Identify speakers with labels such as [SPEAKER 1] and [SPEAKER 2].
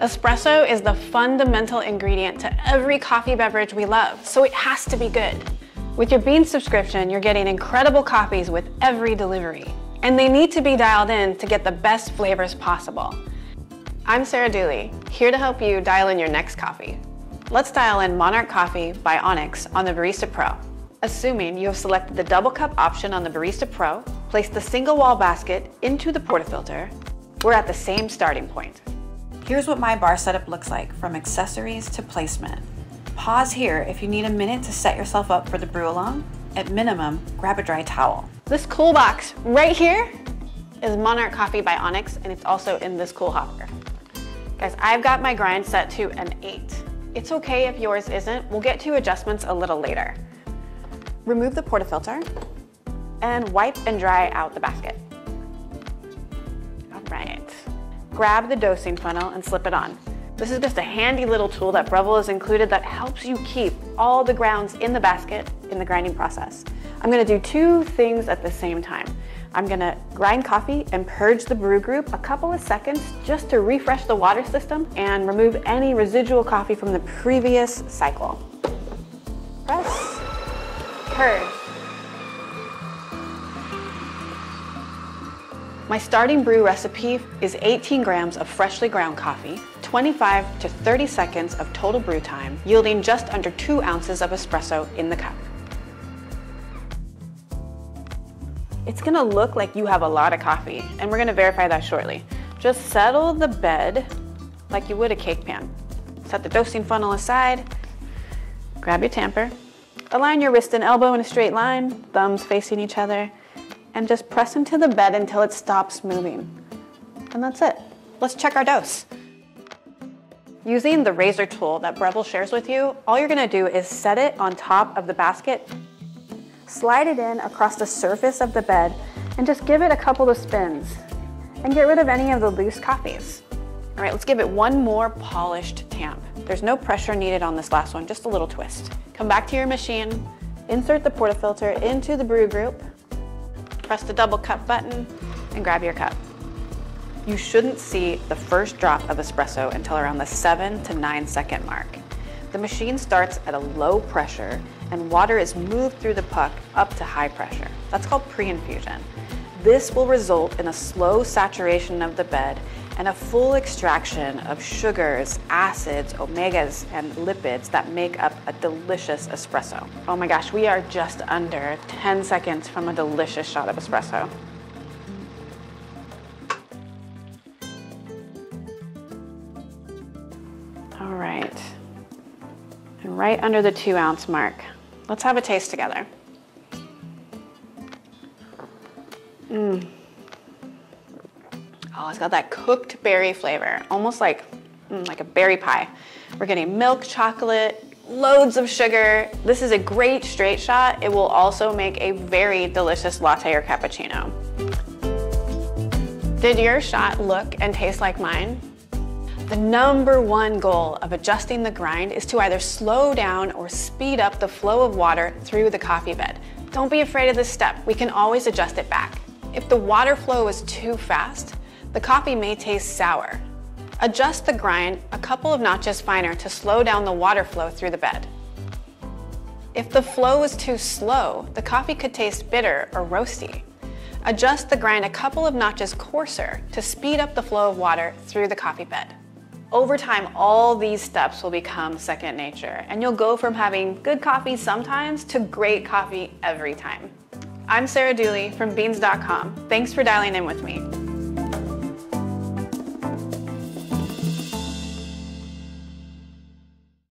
[SPEAKER 1] Espresso is the fundamental ingredient to every coffee beverage we love, so it has to be good. With your Beanz subscription, you're getting incredible coffees with every delivery, and they need to be dialed in to get the best flavors possible. I'm Sarah Dooley, here to help you dial in your next coffee. Let's dial in Monarch Coffee by Onyx on the Barista Pro. Assuming you have selected the double cup option on the Barista Pro, place the single wall basket into the portafilter, we're at the same starting point. Here's what my bar setup looks like from accessories to placement. Pause here if you need a minute to set yourself up for the brew along. At minimum, grab a dry towel. This cool box right here is Monarch Coffee by Onyx and it's also in this cool hopper. Guys, I've got my grind set to an eight. It's okay if yours isn't. We'll get to adjustments a little later. Remove the portafilter and wipe and dry out the basket. Grab the dosing funnel and slip it on. This is just a handy little tool that Breville has included that helps you keep all the grounds in the basket in the grinding process. I'm gonna do two things at the same time. I'm gonna grind coffee and purge the brew group a couple of seconds just to refresh the water system and remove any residual coffee from the previous cycle. Press purge. My starting brew recipe is 18 grams of freshly ground coffee, 25 to 30 seconds of total brew time, yielding just under two ounces of espresso in the cup. It's gonna look like you have a lot of coffee, and we're gonna verify that shortly. Just settle the bed like you would a cake pan. Set the dosing funnel aside, grab your tamper, Align your wrist and elbow in a straight line, thumbs facing each other, and just press into the bed until it stops moving. And that's it. Let's check our dose. Using the razor tool that Breville shares with you, all you're gonna do is set it on top of the basket, slide it in across the surface of the bed, and just give it a couple of spins, and get rid of any of the loose coffees. All right, let's give it one more polished tamp. There's no pressure needed on this last one, just a little twist. Come back to your machine, insert the portafilter into the brew group, press the double cup button, and grab your cup. You shouldn't see the first drop of espresso until around the seven to nine second mark. The machine starts at a low pressure and water is moved through the puck up to high pressure. That's called pre-infusion. This will result in a slow saturation of the bed and a full extraction of sugars, acids, omegas, and lipids that make up a delicious espresso. Oh my gosh, we are just under 10 seconds from a delicious shot of espresso. All right, and right under the two ounce mark. Let's have a taste together. Mmm. Oh, it's got that cooked berry flavor, almost like, mm, like a berry pie. We're getting milk chocolate, loads of sugar. This is a great straight shot. It will also make a very delicious latte or cappuccino. Did your shot look and taste like mine? The number one goal of adjusting the grind is to either slow down or speed up the flow of water through the coffee bed. Don't be afraid of this step. We can always adjust it back. If the water flow is too fast, the coffee may taste sour. Adjust the grind a couple of notches finer to slow down the water flow through the bed. If the flow is too slow, the coffee could taste bitter or roasty. Adjust the grind a couple of notches coarser to speed up the flow of water through the coffee bed. Over time, all these steps will become second nature, and you'll go from having good coffee sometimes to great coffee every time. I'm Sarah Dooley from Beanz.com. Thanks for dialing in with me.